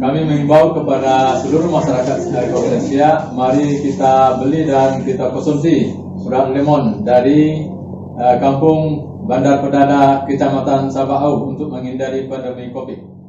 kami mengimbau kepada seluruh masyarakat Indonesia, mari kita beli dan kita konsumsi surat lemon dari uh, kampung Bandar Perdana, Kecamatan Sabau untuk menghindari pandemi COVID.